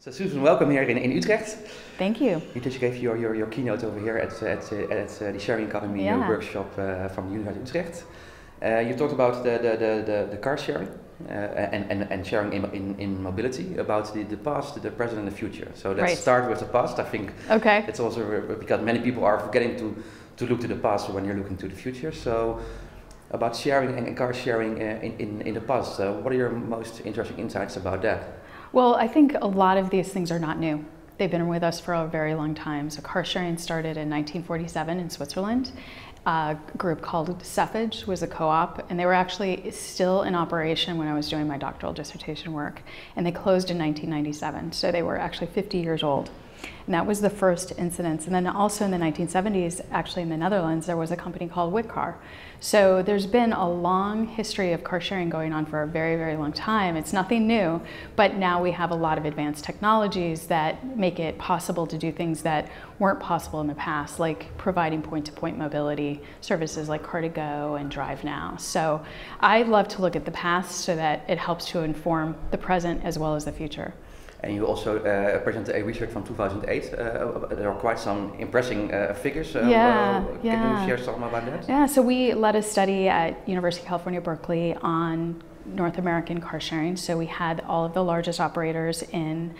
So Susan, welcome here in, in Utrecht. Thank you. You just gave your, your, your keynote over here at, at, at uh, the Sharing Academy uh, Yeah. workshop uh, from the University of Utrecht. Uh, you talked about the, the, the, the, car sharing uh, and, and, and sharing in, in, in mobility, about the, the past, the present, and the future. So let's Right. start with the past. I think Okay. it's also uh, because many people are forgetting to, to look to the past when you're looking to the future. So about sharing and, car sharing uh, in, in, in the past, uh, what are your most interesting insights about that? Well, I think a lot of these things are not new. They've been with us for a very long time. So car sharing started in 1947 in Switzerland. A group called Sefage was a co-op, and they were actually still in operation when I was doing my doctoral dissertation work. And they closed in 1997, so they were actually 50 years old. And that was the first incidence. And then also in the 1970s, actually in the Netherlands, there was a company called Witkar. So there's been a long history of car sharing going on for a very, very long time. It's nothing new, but now we have a lot of advanced technologies that make it possible to do things that weren't possible in the past, like providing point to point mobility services like Car2Go and Drive Now. So I love to look at the past so that it helps to inform the present as well as the future. And you also uh, presented a research from 2008. Uh, there are quite some impressing uh, figures. Yeah, uh, Can yeah. you share some about that? Yeah, so we led a study at University of California, Berkeley on North American car sharing. So we had all of the largest operators in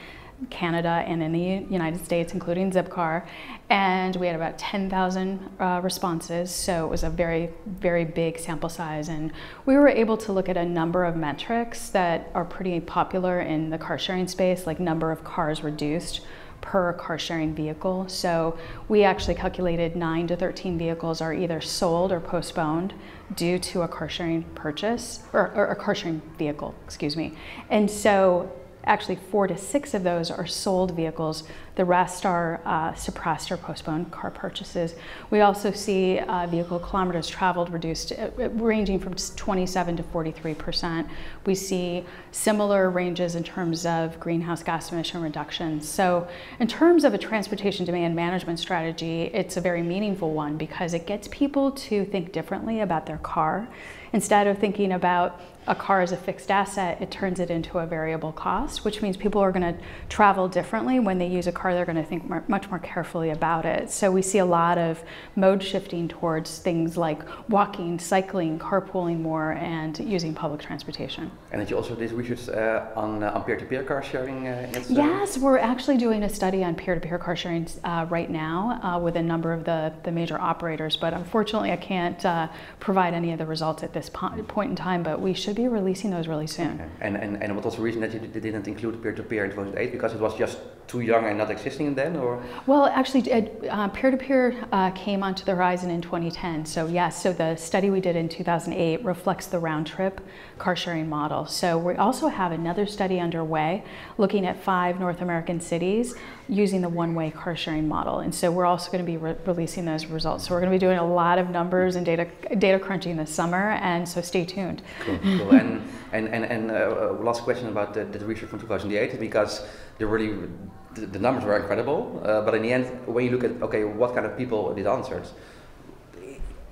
Canada and in the United States, including Zipcar, and we had about 10,000 uh, responses. So it was a very, very big sample size, and we were able to look at a number of metrics that are pretty popular in the car sharing space, like number of cars reduced per car sharing vehicle. So we actually calculated 9 to 13 vehicles are either sold or postponed due to a car sharing purchase or, or a car sharing vehicle, excuse me. And so actually 4 to 6 of those are sold vehicles. The rest are uh, suppressed or postponed car purchases. We also see uh, vehicle kilometers traveled reduced, uh, ranging from 27 to 43 percent. We see similar ranges in terms of greenhouse gas emission reductions. So, in terms of a transportation demand management strategy, it's a very meaningful one because it gets people to think differently about their car. Instead of thinking about a car as a fixed asset, it turns it into a variable cost, which means people are going to travel differently. When they use a car, they're going to think more, much more carefully about it. So we see a lot of mode shifting towards things like walking, cycling, carpooling more, and using public transportation. And did you also did research uh, on, uh, on peer-to-peer car sharing? Uh, in that study? Yes, we're actually doing a study on peer-to-peer car sharing uh, right now uh, with a number of the, the major operators, but unfortunately I can't uh, provide any of the results at this po- point in time, but we should be releasing those really soon. Okay. And, and, and what was the reason that you did- didn't include peer-to-peer in 2008? Because it was just too young and not existing then, or? Well, actually, uh, peer-to-peer uh, came onto the horizon in 2010. So yes, so the study we did in 2008 reflects the round-trip car sharing model. So we also have another study underway looking at five North American cities using the one-way car sharing model. And so we're also going to be re- releasing those results. So we're going to be doing a lot of numbers and data data crunching this summer. And so stay tuned. Cool, cool. and and and, and uh, uh, last question about the, the research from 2008 because the really the, the numbers were incredible, uh, but in the end, when you look at okay, what kind of people did answers,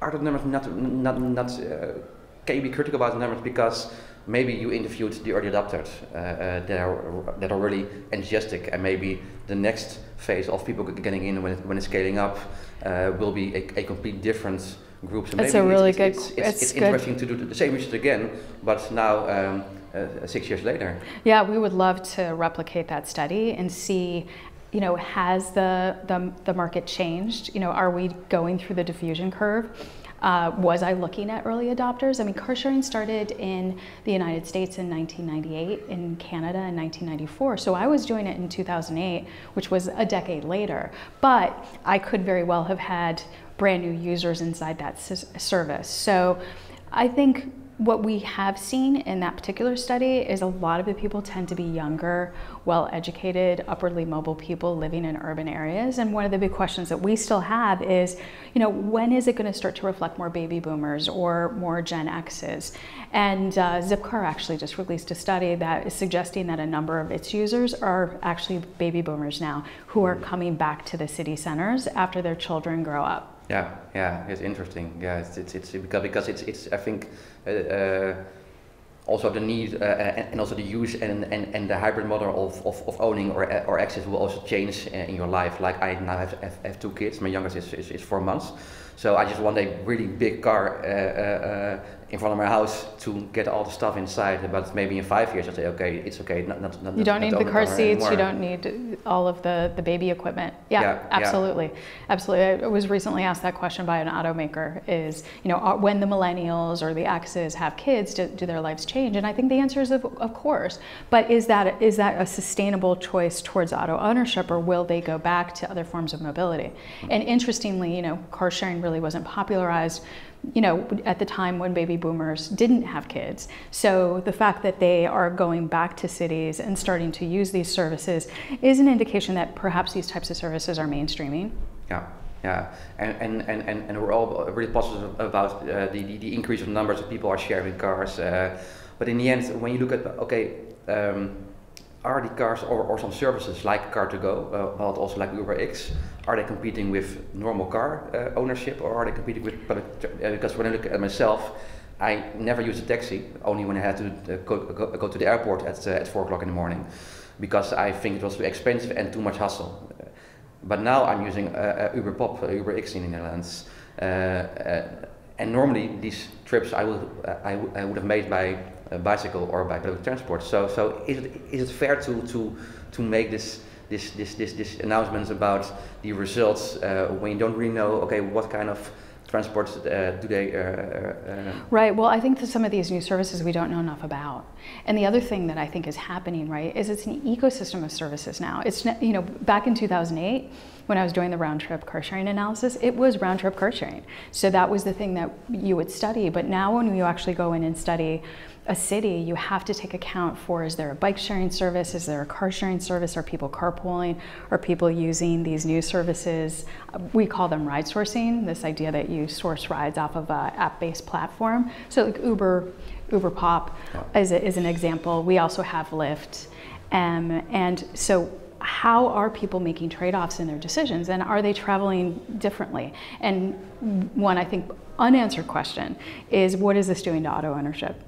are the numbers not not not? Uh, can you be critical about the numbers because maybe you interviewed the early adopters uh, uh, that are that are really enthusiastic, and maybe the next phase of people getting in when it, when it's scaling up uh, will be a, a complete different group. So That's maybe a really it's, good- It's, it's, it's it's good. interesting to do the same research again, but now um, uh, six years later. Yeah, we would love to replicate that study and see, you know, has the, the, the market changed? You know, are we going through the diffusion curve? Uh, was I looking at early adopters? I mean, car sharing started in the United States in 1998, in Canada in 1994. So I was doing it in 2008, which was a decade later. But I could very well have had brand new users inside that s- service. So I think what we have seen in that particular study is a lot of the people tend to be younger, well educated, upwardly mobile people living in urban areas. And one of the big questions that we still have is, you know, when is it going to start to reflect more baby boomers or more Gen X's? And uh, Zipcar actually just released a study that is suggesting that a number of its users are actually baby boomers now who are coming back to the city centers after their children grow up. Yeah, yeah, it's interesting. Yeah, it's it's, it's because because it's it's I think uh, uh, also the need uh, and also the use and, and, and the hybrid model of, of, of owning or, or access will also change in your life. Like I now have, have, have two kids, my youngest is, is, is four months. So I just want a really big car uh, uh, in front of my house to get all the stuff inside. But maybe in five years, I say, okay, it's okay. Not, not, not, you don't need the car seats. Anymore. You don't need all of the, the baby equipment. Yeah, Yeah, yeah. absolutely, absolutely. I was recently asked that question by an automaker: is you know are, when the millennials or the X's have kids, do, do their lives change? And I think the answer is of, of course. But is that is that a sustainable choice towards auto ownership, or will they go back to other forms of mobility? Mm-hmm. And interestingly, you know, car sharing really wasn't popularized you know, at the time when baby boomers didn't have kids. So the fact that they are going back to cities and starting to use these services is an indication that perhaps these types of services are mainstreaming. Yeah, yeah, and and, and, and, and we're all really positive about uh, the, the, the increase of numbers of people are sharing cars. Uh, but in the end, when you look at okay, um, are the cars or, or some services like Car2Go, uh, but also like UberX, are they competing with normal car uh, ownership or are they competing with public? Uh, because when I look at myself, I never use a taxi, only when I had to uh, go, go, go, to the airport at, uh, at 4 o'clock in the morning, because I think it was too expensive and too much hassle. But now I'm using uh, Uber Pop, Uber X in the Netherlands. and normally these trips I would, I, I would have made by a bicycle or by public transport. So, so is it, is it fair to, to, to make this, this, this, this, this announcements about the results uh, when you don't really know, okay, what kind of transport uh, do they? Uh, uh, right. Well, I think that some of these new services we don't know enough about. And the other thing that I think is happening, right, is it's an ecosystem of services now. It's you know back in 2008 when I was doing the round trip car sharing analysis, it was round trip car sharing. So that was the thing that you would study. But now when you actually go in and study a city, you have to take account for is there a bike sharing service, is there a car sharing service, are people carpooling, are people using these new services? We call them ride sourcing, this idea that you source rides off of an app-based platform. So like Uber, Uber Pop is, a, is an example. We also have Lyft. Um, and so how are people making trade-offs in their decisions and are they traveling differently? And one, I think, unanswered question is what is this doing to auto ownership?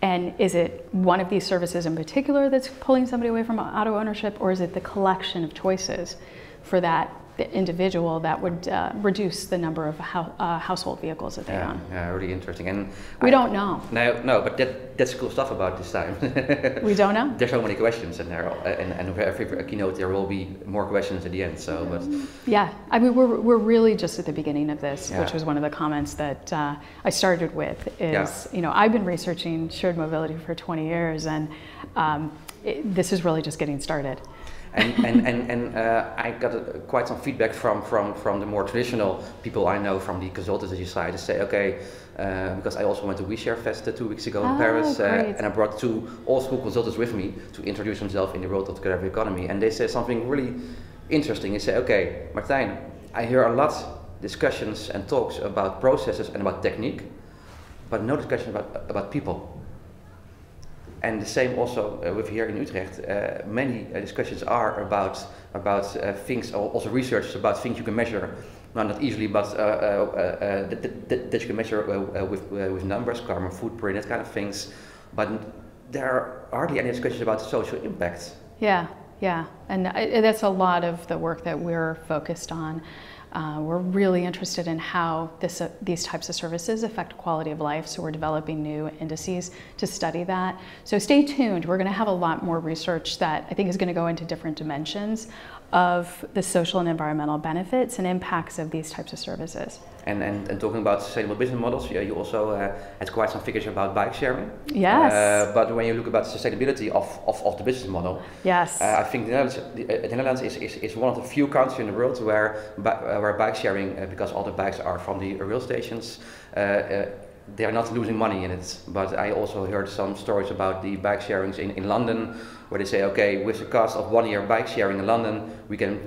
And is it one of these services in particular that's pulling somebody away from auto ownership, or is it the collection of choices for that individual that would uh, reduce the number of ho uh, household vehicles that they yeah, own? Yeah, really interesting. And we I, don't know. No, no, but that, that's cool stuff about this time. we don't know. There's so many questions, in there, and, and with every keynote there will be more questions at the end. So, but yeah, I mean, we're we're really just at the beginning of this, Yeah. which was one of the comments that uh, I started with. Is Yeah. you know I've been researching shared mobility for 20 years, and um, it, this is really just getting started. And and and, and uh, I got uh, quite some feedback from from from the more traditional people I know from the consultancy side to say, okay, uh, because I also went to OuiShare Fest uh, two weeks ago in Oh, Paris, uh, and I brought two old school consultants with me to introduce themselves in the world of the creative economy, and they said something really interesting. They say, okay, Martijn, I hear a lot discussions and talks about processes and about technique, but no discussion about about people. And the same also uh, with here in Utrecht. Uh, many uh, discussions are about about uh, things, al- also research about things you can measure, well, not easily, but uh, uh, that, that, that you can measure with with numbers, carbon footprint, that kind of things. But there are hardly any discussions about social impact. Yeah, yeah, and I, that's a lot of the work that we're focused on. Uh, we're really interested in how this, uh, these types of services affect quality of life, so we're developing new indices to study that. So stay tuned. We're going to have a lot more research that I think is going to go into different dimensions of the social and environmental benefits and impacts of these types of services. And, and, and talking about sustainable business models, yeah, you also uh, had quite some figures about bike sharing. Yes. Uh, but when you look about the sustainability of, of, of the business model, Yes. Uh, I think the Netherlands, the, uh, the Netherlands is, is, is one of the few countries in the world where, uh, where bike sharing, uh, because all the bikes are from the rail stations, uh, uh, they are not losing money in it. But I also heard some stories about the bike sharings in, in London, where they say, okay, with the cost of one year bike sharing in London, we can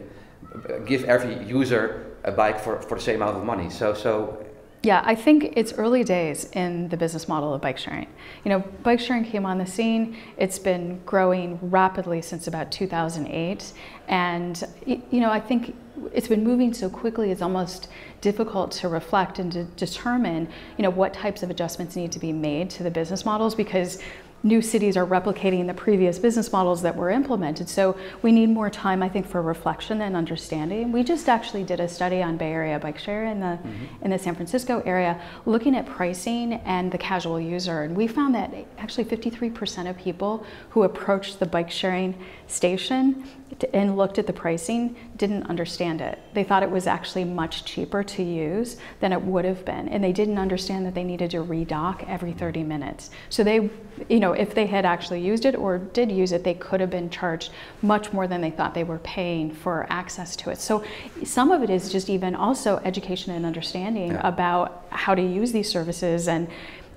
give every user a bike for, for the same amount of money. So, so Yeah, I think it's early days in the business model of bike sharing. You know, bike sharing came on the scene. It's been growing rapidly since about 2008, and you know, I think it's been moving so quickly. It's almost difficult to reflect and to determine, you know, what types of adjustments need to be made to the business models because new cities are replicating the previous business models that were implemented. So we need more time, I think, for reflection and understanding. We just actually did a study on Bay Area bike share in the mm-hmm. in the San Francisco area, looking at pricing and the casual user, and we found that actually 53% of people who approached the bike sharing station and looked at the pricing didn't understand it. They thought it was actually much cheaper to use than it would have been, and they didn't understand that they needed to redock every 30 minutes. So they, you know, if they had actually used it or did use it, they could have been charged much more than they thought they were paying for access to it. So some of it is just even also education and understanding yeah. about how to use these services and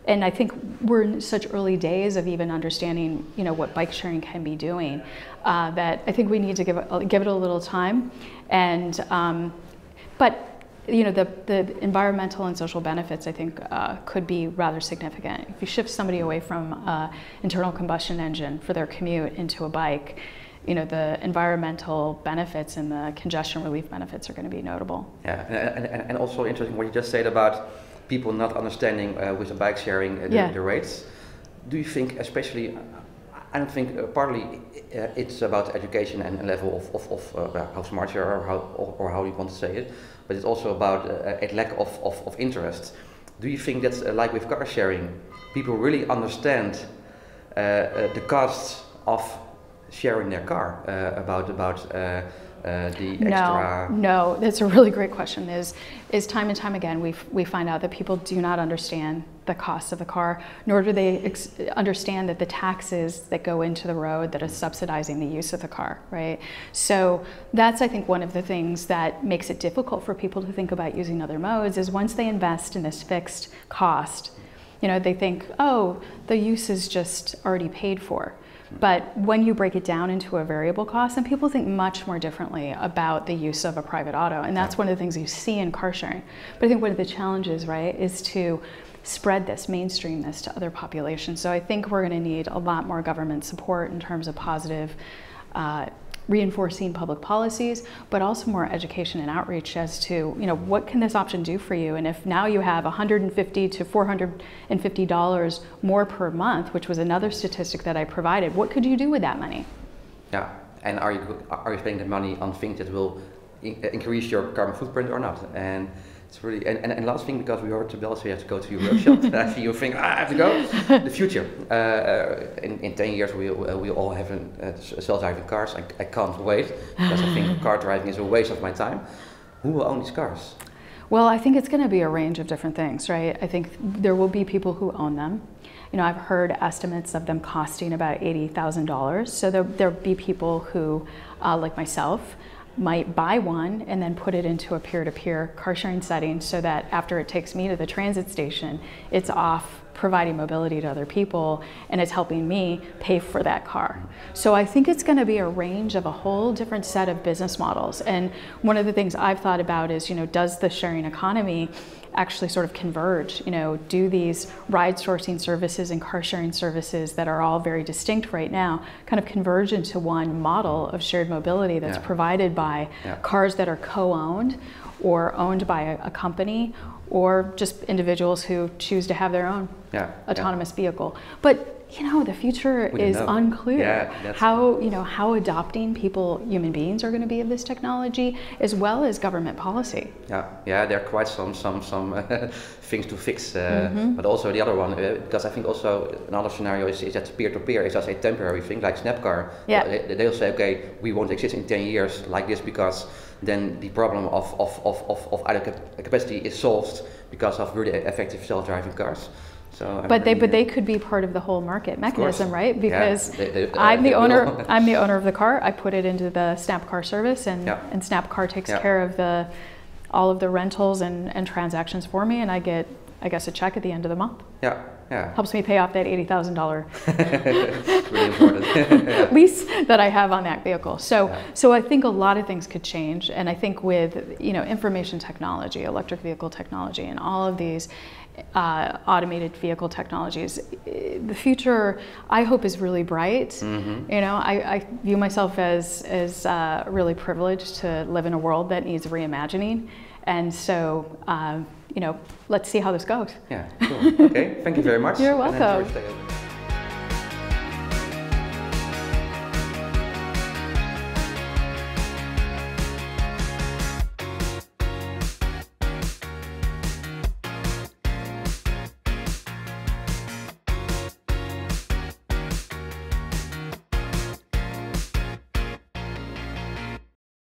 and I think we're in such early days of even understanding, you know, what bike sharing can be doing, uh, that I think we need to give it, give it a little time, and um, but you know, the, the environmental and social benefits, I think, uh, could be rather significant. If you shift somebody away from uh, internal combustion engine for their commute into a bike, you know, the environmental benefits and the congestion relief benefits are going to be notable. Yeah, and, and, and also interesting what you just said about people not understanding uh, with the bike sharing uh, the, yeah. the, rates. Do you think, especially, I don't think uh, partly uh, it's about education and a level of, of, of uh, how smart you are or how, or, or, how you want to say it, but it's also about uh, a lack of, of, of interest. Do you think that's like with car sharing? People really understand the costs of sharing their car about about uh, the extra? No, no, that's a really great question. Is is time and time again we we find out that people do not understand the cost of the car, nor do they ex- understand that the taxes that go into the road that are subsidizing the use of the car, right? So that's I think one of the things that makes it difficult for people to think about using other modes is once they invest in this fixed cost, you know, they think, oh, the use is just already paid for. But when you break it down into a variable cost, then people think much more differently about the use of a private auto. And that's one of the things you see in car sharing. But I think one of the challenges, right, is to spread this, mainstream this to other populations. So I think we're going to need a lot more government support in terms of positive uh, reinforcing public policies, but also more education and outreach as to, you know, what can this option do for you? And if now you have 150 to 450 dollars more per month, which was another statistic that I provided, what could you do with that money? Yeah, and are you are you spending the money on things that will increase your carbon footprint or not? And it's really and, and, and last thing because we heard to Bell, so you have to go to your workshop. Actually, you think ah, I have to go. the future. Uh, uh, in, in ten years, we uh, we all have uh, self-driving cars. I, I can't wait because I think car driving is a waste of my time. Who will own these cars? Well, I think it's going to be a range of different things, right? I think there will be people who own them. You know, I've heard estimates of them costing about eighty thousand dollars. So there there'll be people who, uh, like myself might buy one and then put it into a peer-to-peer car sharing setting so that after it takes me to the transit station, it's off providing mobility to other people and it's helping me pay for that car. So I think it's going to be a range of a whole different set of business models. And one of the things I've thought about is, you know, does the sharing economy actually sort of converge, you know, do these ride sourcing services and car sharing services that are all very distinct right now kind of converge into one model of shared mobility that's yeah. provided by yeah. cars that are co-owned or owned by a, a, company or just individuals who choose to have their own yeah. autonomous vehicle. But you know, the future is know. unclear. Yeah, how you know how adopting people, human beings, are going to be of this technology, as well as government policy. Yeah, yeah, there are quite some some some things to fix, uh, mm-hmm. but also the other one, uh, because I think also another scenario is, is that peer to peer is just a temporary thing, like SnappCar. Yeah, they, they'll say, okay, we won't exist in ten years like this because then the problem of of of of, of idle capacity is solved because of really effective self-driving cars. So but they but they could be part of the whole market mechanism, right? Because yeah, they, they, uh, I'm the owner. I'm the owner of the car. I put it into the SnappCar service, and yeah. and SnappCar takes yeah. care of the all of the rentals and, and transactions for me, and I get I guess a check at the end of the month. Yeah. Yeah. Helps me pay off that eighty thousand dollar lease that I have on that vehicle. So yeah. so I think a lot of things could change, and I think with you know information technology, electric vehicle technology, and all of these uh, automated vehicle technologies. The future, I hope, is really bright. Mm-hmm. You know, I, I, view myself as as uh, really privileged to live in a world that needs reimagining, and so. Um, you know, let's see how this goes. Yeah, cool. Okay, thank you very much. You're welcome.